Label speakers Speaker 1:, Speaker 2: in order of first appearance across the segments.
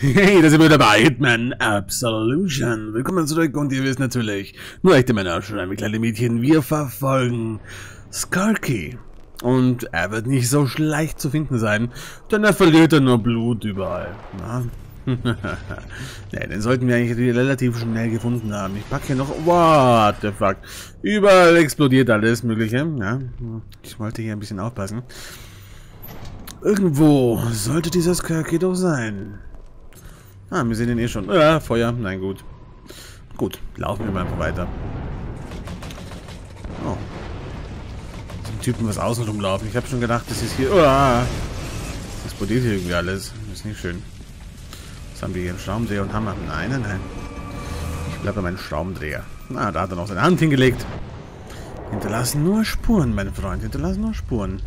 Speaker 1: Hey, da sind wir wieder bei Hitman Absolution. Willkommen zurück und ihr wisst natürlich, nur echte Männer schreiben kleine Mädchen, wir verfolgen Skarky. Und er wird nicht so leicht zu finden sein, denn er verliert dann nur Blut überall. Na? ja, den sollten wir eigentlich relativ schnell gefunden haben. Ich packe hier noch... What the fuck? Überall explodiert alles mögliche. Ja, ich wollte hier ein bisschen aufpassen. Irgendwo sollte dieser Skarky doch sein. Ah, wir sehen ihn eh schon. Ja, Feuer. Nein, gut. Gut, laufen wir mal einfach weiter. Oh. Zum Typen was außen rumlaufen. Ich habe schon gedacht, das ist hier... Oh, das explodiert hier irgendwie alles. Das ist nicht schön. Was haben wir hier? Schraubendreher und Hammer? Nein, nein, nein. Ich bleibe bei meinem Schraubendreher. Na, da hat er noch seine Hand hingelegt. Hinterlassen nur Spuren, mein Freund. Hinterlassen nur Spuren.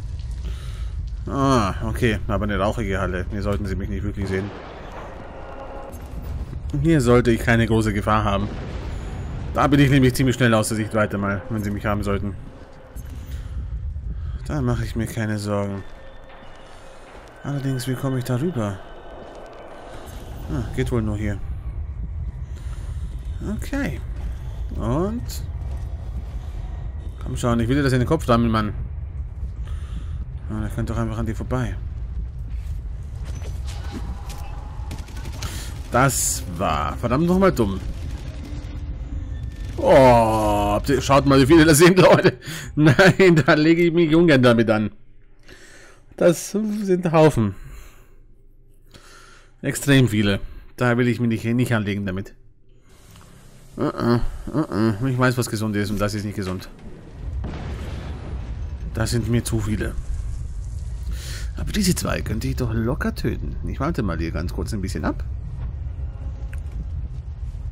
Speaker 1: Ah, okay. Aber eine rauchige Halle. Hier sollten sie mich nicht wirklich sehen. Hier sollte ich keine große Gefahr haben. Da bin ich nämlich ziemlich schnell aus der Sichtweite mal, wenn sie mich haben sollten. Da mache ich mir keine Sorgen. Allerdings, wie komme ich da rüber? Ah, geht wohl nur hier. Okay. Und... Komm schon, ich will dir das in den Kopf sammeln, Mann. Ah, der könnte doch einfach an dir vorbei. Das war verdammt nochmal dumm. Oh, schaut mal, wie viele das sind, Leute. Nein, da lege ich mich ungern damit an. Das sind Haufen. Extrem viele. Da will ich mich nicht, nicht anlegen damit. Uh -uh, uh ich weiß, was gesund ist und das ist nicht gesund. Das sind mir zu viele. Aber diese zwei könnte ich doch locker töten. Ich warte mal hier ganz kurz ein bisschen ab.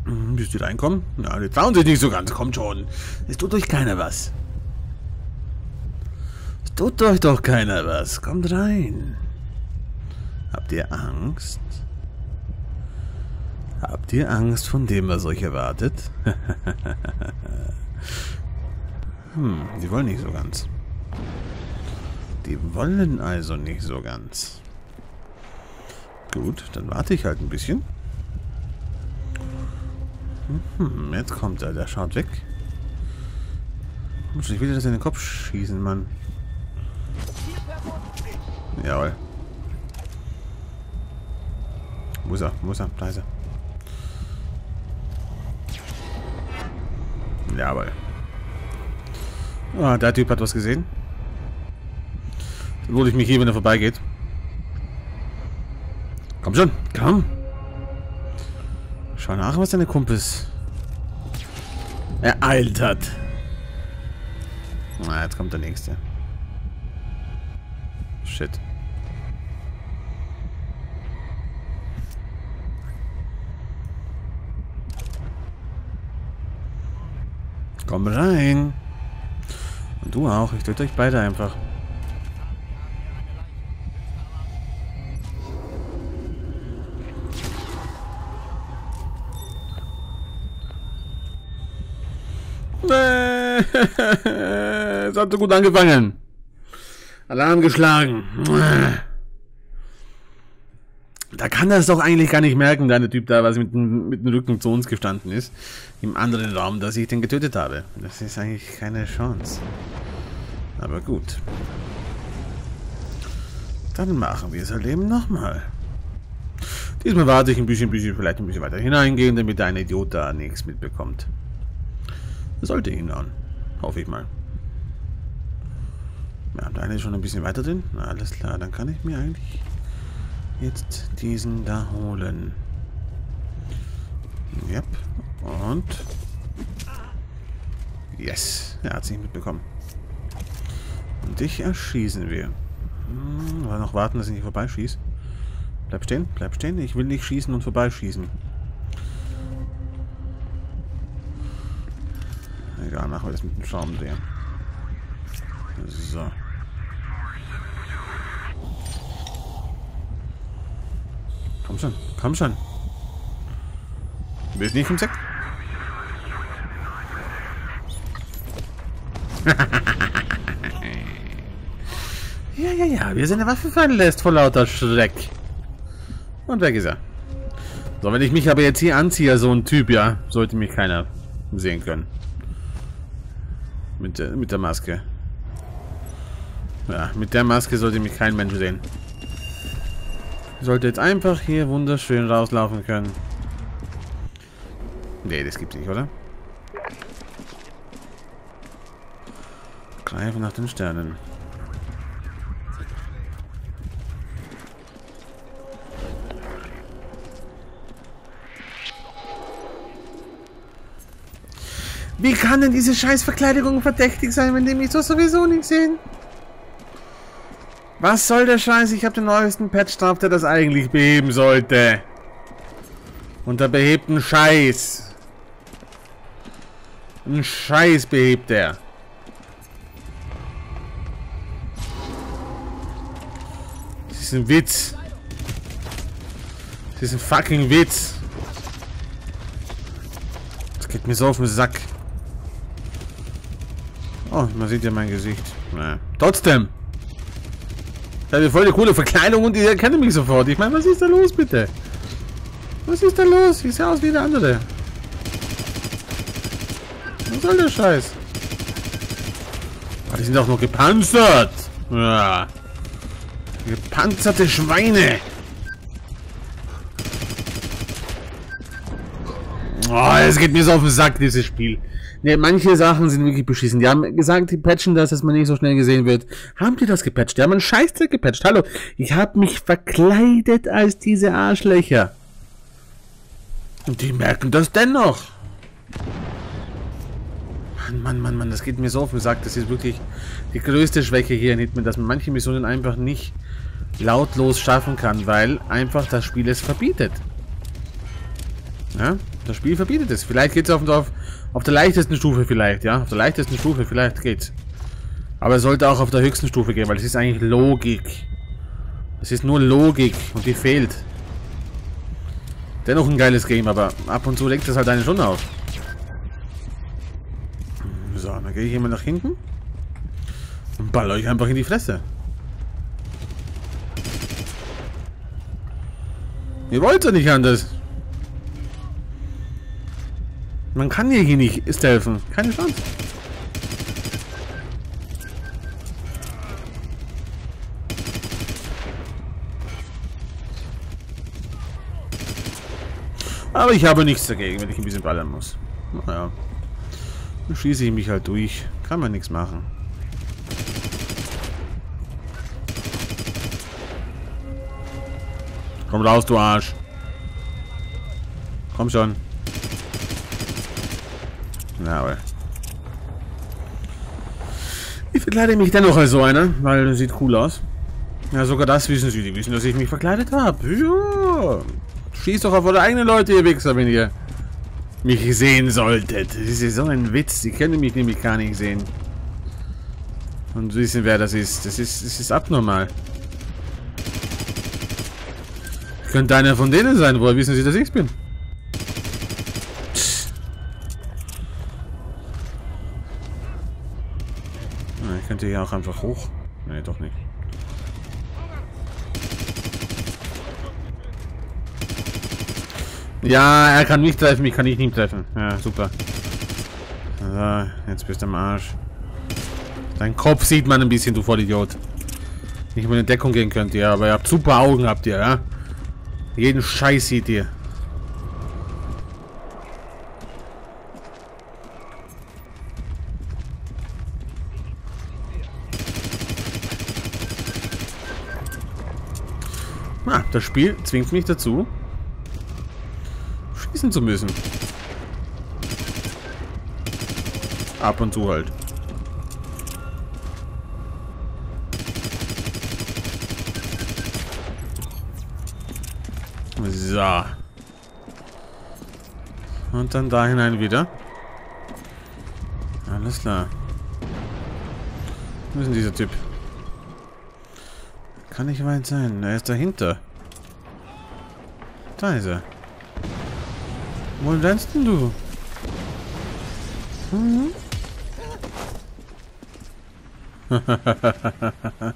Speaker 1: Hm, bis die reinkommen? Ja, die trauen sich nicht so ganz. Kommt schon. Es tut euch keiner was. Es tut euch doch keiner was. Kommt rein. Habt ihr Angst? Habt ihr Angst von dem, was euch erwartet? hm, die wollen nicht so ganz. Die wollen also nicht so ganz. Gut, dann warte ich halt ein bisschen. Hm, jetzt kommt er. Der schaut weg. Ich will das in den Kopf schießen, Mann. Jawohl. Wo ist er? Ist er? Da ist er. Jawohl. Oh, der Typ hat was gesehen. Dann ich mich hier, wenn er vorbeigeht. Komm schon, komm. Schau nach, was deine Kumpels ereilt hat. Na, jetzt kommt der nächste. Shit. Komm rein. Und du auch. Ich töte euch beide einfach. Es hat so gut angefangen. Alarm geschlagen. Da kann das doch eigentlich gar nicht merken, der Typ da, was mit, mit dem Rücken zu uns gestanden ist. Im anderen Raum, dass ich den getötet habe. Das ist eigentlich keine Chance. Aber gut. Dann machen wir es halt eben nochmal. Diesmal warte ich ein bisschen, bis ich vielleicht ein bisschen weiter hineingehen, damit ein Idiot da nichts mitbekommt. Sollte hinhauen. Hoffe ich mal. Ja, der eine ist schon ein bisschen weiter drin. Na, alles klar, dann kann ich mir eigentlich jetzt diesen da holen. Yep. Und... Yes. Er hat sich mitbekommen. Und dich erschießen wir. Hm, noch warten, dass ich nicht vorbeischieße. Bleib stehen, bleib stehen. Ich will nicht schießen und vorbeischießen. Egal, machen wir das mit dem Schraubendreher. So. Komm schon, komm schon. Willst nicht vom Sack? ja, ja, ja, wir sind eine Waffe fallen lässt vor lauter Schreck. Und weg ist er. So, wenn ich mich aber jetzt hier anziehe, so ein Typ, ja, sollte mich keiner sehen können. Mit der, mit der Maske. Ja, mit der Maske sollte mich kein Mensch sehen. Ich sollte jetzt einfach hier wunderschön rauslaufen können. Nee, das gibt's nicht, oder? Greife nach den Sternen. Wie kann denn diese Scheißverkleidung verdächtig sein, wenn die mich so sowieso nicht sehen? Was soll der Scheiß? Ich habe den neuesten Patch drauf, der das eigentlich beheben sollte. Und der behebt einen Scheiß. Einen Scheiß behebt er. Das ist ein Witz. Das ist ein fucking Witz. Das geht mir so auf den Sack. Oh, man sieht ja mein Gesicht. Naja. Trotzdem. Ich habe voll eine coole Verkleidung und die erkennen mich sofort. Ich meine, was ist da los, bitte? Was ist da los? Ich sehe aus wie der andere. Was soll der Scheiß? Oh, die sind auch noch gepanzert. Ja. Gepanzerte Schweine. Oh, es geht mir so auf den Sack, dieses Spiel. Ne, manche Sachen sind wirklich beschissen. Die haben gesagt, die patchen das, dass man nicht so schnell gesehen wird. Haben die das gepatcht? Die haben einen Scheißdreck gepatcht. Hallo, ich habe mich verkleidet als diese Arschlöcher. Und die merken das dennoch. Mann, Mann, Mann, Mann, das geht mir so auf den Sack. Das ist wirklich die größte Schwäche hier in Hitman, dass man manche Missionen einfach nicht lautlos schaffen kann, weil einfach das Spiel es verbietet. Ja, das Spiel verbietet es. Vielleicht geht es auf, auf, auf der leichtesten Stufe vielleicht, ja. Auf der leichtesten Stufe vielleicht geht's. Aber es sollte auch auf der höchsten Stufe gehen, weil es ist eigentlich Logik. Es ist nur Logik und die fehlt. Dennoch ein geiles Game, aber ab und zu lenkt das halt einen schon auf. So, dann gehe ich immer nach hinten. Und baller euch einfach in die Fresse. Ihr wollt ja nicht anders. Man kann hier nicht ist helfen. Keine Chance. Aber ich habe nichts dagegen, wenn ich ein bisschen ballern muss. Naja. Dann schieße ich mich halt durch. Kann man nichts machen. Komm raus, du Arsch. Komm schon. Na, aber. Ich verkleide mich dennoch als so einer, weil sieht cool aus. Ja, sogar das wissen sie. Die wissen, dass ich mich verkleidet habe. Ja. Schießt doch auf eure eigenen Leute, ihr Wichser, wenn ihr mich sehen solltet. Das ist so ein Witz. Die können mich nämlich gar nicht sehen. Und wissen, wer das ist. Das ist, das ist abnormal. Könnte einer von denen sein, woher wissen sie, dass ich bin? Ich könnte hier auch einfach hoch. Nee, doch nicht. Ja, er kann mich treffen, ich kann ihn nicht treffen. Ja, super. So, jetzt bist du am Arsch. Dein Kopf sieht man ein bisschen, du Vollidiot. Nicht mal in Deckung gehen könnt ihr, aber ihr habt super Augen, habt ihr, ja? Jeden Scheiß seht ihr. Ah, das Spiel zwingt mich dazu, schießen zu müssen. Ab und zu halt. So. Und dann da hinein wieder. Alles klar. Wo ist denn dieser Typ? kann nicht weit sein. Er ist dahinter. Da ist er. Wo lernst denn du? Hm?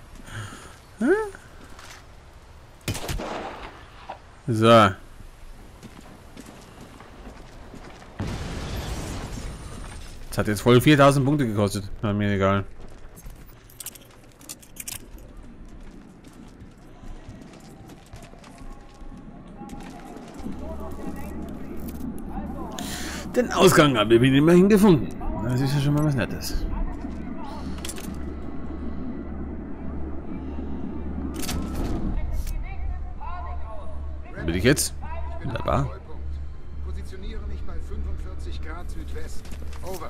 Speaker 1: so. Das hat jetzt voll 4000 Punkte gekostet. Na, mir egal. Den Ausgang habe ich immerhin gefunden. Das ist ja schon mal was Nettes. Bin ich jetzt? Wunderbar.
Speaker 2: Positioniere mich bei 45 Grad Südwest. Over.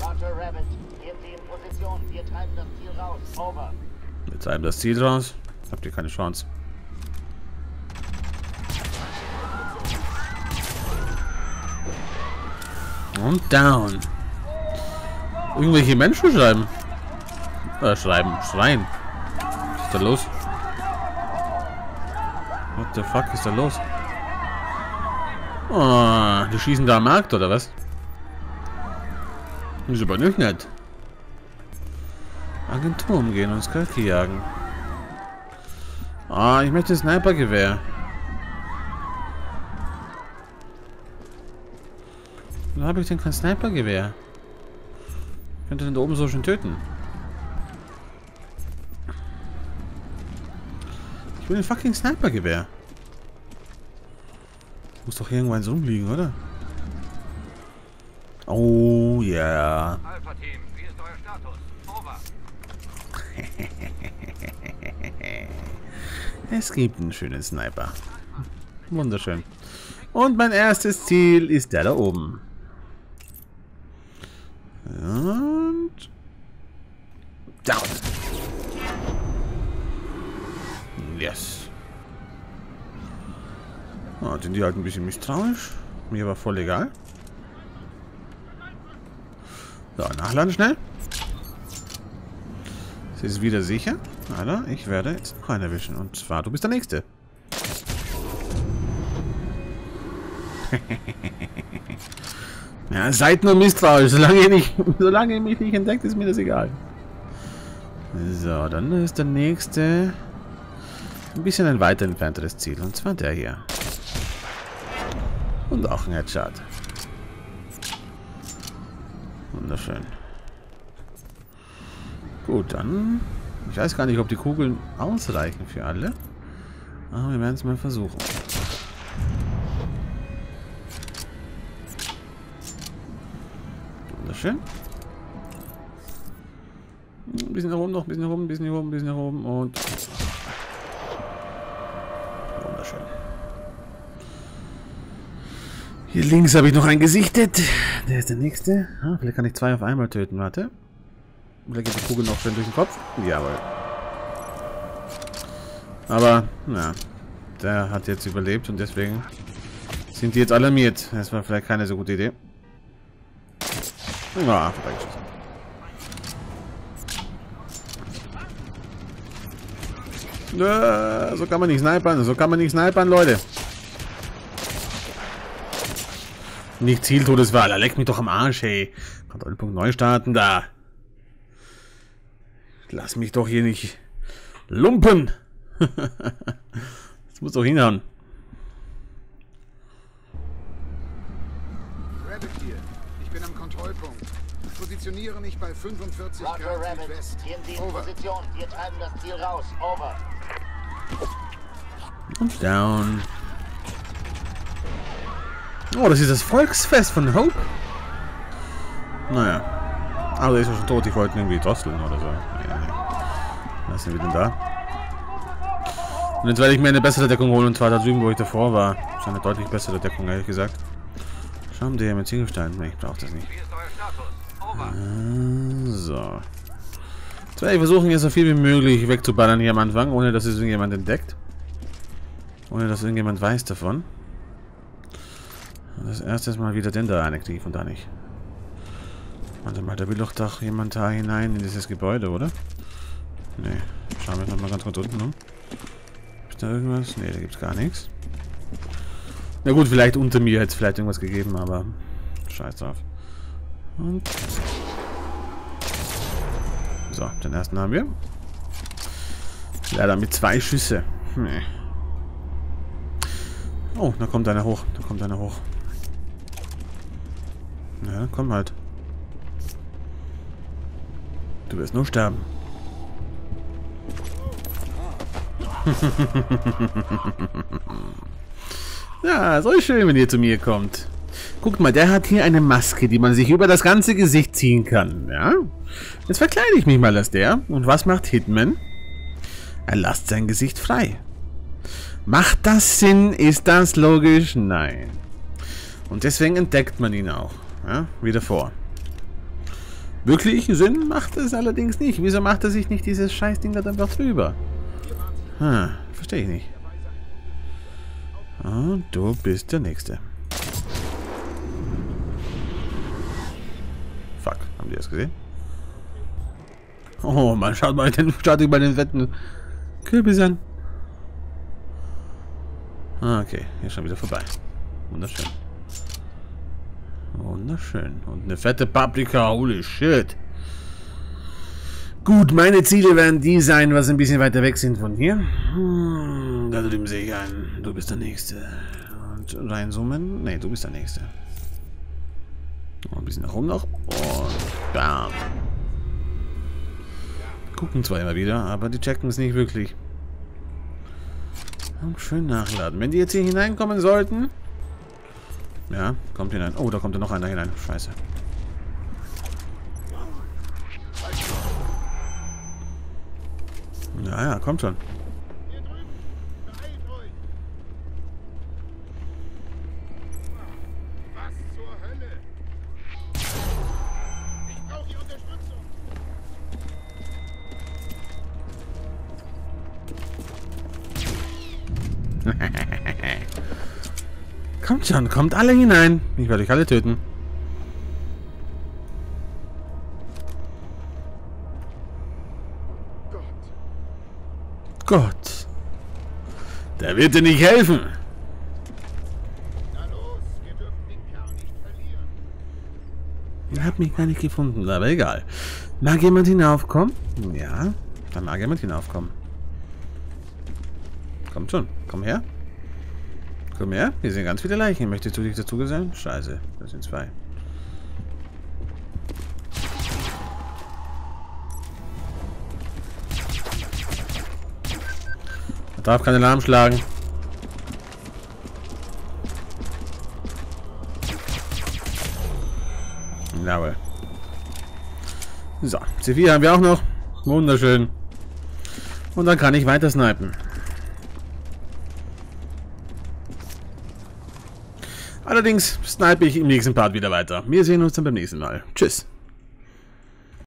Speaker 3: Roger Rabbit, gehen Sie in Position. Wir treiben das Ziel raus. Over.
Speaker 1: Jetzt einem das Ziel raus. Habt ihr keine Chance. Und down. Irgendwelche Menschen schreiben. Äh, schreiben. Schreien. Was ist da los? What the fuck ist da los? Oh, die schießen da am Markt, oder was? Ist aber nicht nett. Agentur umgehen und Skalki jagen. Ah, ich möchte Snipergewehr. Wo habe ich denn kein Snipergewehr? Könnte denn da oben so schon töten? Ich will ein fucking Snipergewehr. Muss doch irgendwo eins rumliegen, oder? Oh, ja. Yeah.
Speaker 4: Alpha-Team, wie ist euer Status? Over.
Speaker 1: Es gibt einen schönen Sniper. Wunderschön. Und mein erstes Ziel ist der da oben. Und... Down. Yes. Oh, sind die halt ein bisschen misstrauisch. Mir war voll egal. So, nachladen schnell. Es ist wieder sicher. Alter, ich werde jetzt noch einen erwischen. Und zwar, du bist der Nächste. ja, seid nur misstrauisch. Solange ihr, nicht, solange ihr mich nicht entdeckt, ist mir das egal. So, dann ist der nächste ein bisschen ein weiter entfernteres Ziel. Und zwar der hier. Und auch ein Headshot. Wunderschön. Gut, dann... Ich weiß gar nicht, ob die Kugeln ausreichen für alle. Aber wir werden es mal versuchen. Wunderschön. Ein bisschen oben noch, ein bisschen oben, ein bisschen oben, ein bisschen oben und... Wunderschön. Hier links habe ich noch einen gesichtet. Der ist der nächste. Ah, vielleicht kann ich zwei auf einmal töten. Warte. Vielleicht geht die Kugel noch schön durch den Kopf. Jawohl. Aber, na, der hat jetzt überlebt und deswegen sind die jetzt alarmiert. Das war vielleicht keine so gute Idee. Ja, vorbeigeschossen. So kann man nicht snipern. So kann man nicht snipern, Leute. Nicht Zieltodeswahl. Leck mich doch am Arsch, hey. Kontrollpunkt neu starten da. Lass mich doch hier nicht lumpen. das muss doch hinhauen.
Speaker 2: Positioniere mich bei 45
Speaker 3: Roger
Speaker 2: Grad
Speaker 3: Rabbit,
Speaker 2: Südwest.
Speaker 3: gehen Sie in
Speaker 2: Over.
Speaker 3: Position. Wir treiben das Ziel raus. Over.
Speaker 1: Und down. Oh, das ist das Volksfest von Hope. Naja. Aber der ist ja schon tot. Ich wollte ihn irgendwie drosseln oder so. Nee, nee. Was sind wir denn da? Und jetzt werde ich mir eine bessere Deckung holen. Und zwar da drüben, wo ich davor war. Das ist eine deutlich bessere Deckung, ehrlich gesagt. Schauen wir mit Ziegelstein. Nee, ich brauche das nicht. So. Jetzt werde versuchen, jetzt so viel wie möglich wegzuballern hier am Anfang, ohne dass es irgendjemand entdeckt. Ohne dass irgendjemand weiß davon. Und das erste Mal wieder den da reingekriegt und da nicht. Warte mal, da will doch doch jemand da hinein in dieses Gebäude, oder? Nee. Schauen wir nochmal ganz kurz unten um. Ist da irgendwas? Nee, da gibt's gar nichts. Na gut, vielleicht unter mir hätte es vielleicht irgendwas gegeben, aber scheiß drauf. Und so, den ersten haben wir. Leider mit zwei Schüsse. Nee. Oh, da kommt einer hoch. Da kommt einer hoch. Ja, komm halt. Du wirst nur sterben. ja, so schön, wenn ihr zu mir kommt. Guckt mal, der hat hier eine Maske, die man sich über das ganze Gesicht ziehen kann. Ja? Jetzt verkleide ich mich mal als der. Und was macht Hitman? Er lasst sein Gesicht frei. Macht das Sinn? Ist das logisch? Nein. Und deswegen entdeckt man ihn auch. Ja? Wieder vor. Wirklich Sinn macht es allerdings nicht. Wieso macht er sich nicht dieses Scheißding da einfach drüber? Hm, verstehe ich nicht. Und du bist der Nächste. Haben die das gesehen? Oh, man schaut mal den Statik bei den Wetten. Kürbis an. Ah, okay, hier schon wieder vorbei. Wunderschön. Wunderschön. Und eine fette Paprika, holy shit. Gut, meine Ziele werden die sein, was ein bisschen weiter weg sind von hier. Hm, da drüben sehe ich einen. Du bist der Nächste. Und reinzoomen. Ne, du bist der Nächste. Ein bisschen nach oben noch. Und bam. Gucken zwar immer wieder, aber die checken es nicht wirklich. Und schön nachladen. Wenn die jetzt hier hineinkommen sollten, ja, kommt hinein. Oh, da kommt noch einer hinein. Scheiße. Ja, ja, kommt schon. Kommt schon, kommt alle hinein. Ich werde euch alle töten.
Speaker 2: Gott.
Speaker 1: Gott. Der wird dir nicht helfen. Er hat mich gar nicht gefunden, aber egal. Mag jemand hinaufkommen? Ja, dann mag jemand hinaufkommen. Kommt schon, komm her. Komm her, hier sind ganz viele Leichen. Möchtest du dich dazu gesellen? Scheiße, das sind zwei. Er darf keinen Alarm schlagen. Jawohl. So, C4 haben wir auch noch. Wunderschön. Und dann kann ich weiter snipen. Allerdings snipe ich im nächsten Part wieder weiter. Wir sehen uns dann beim nächsten Mal. Tschüss.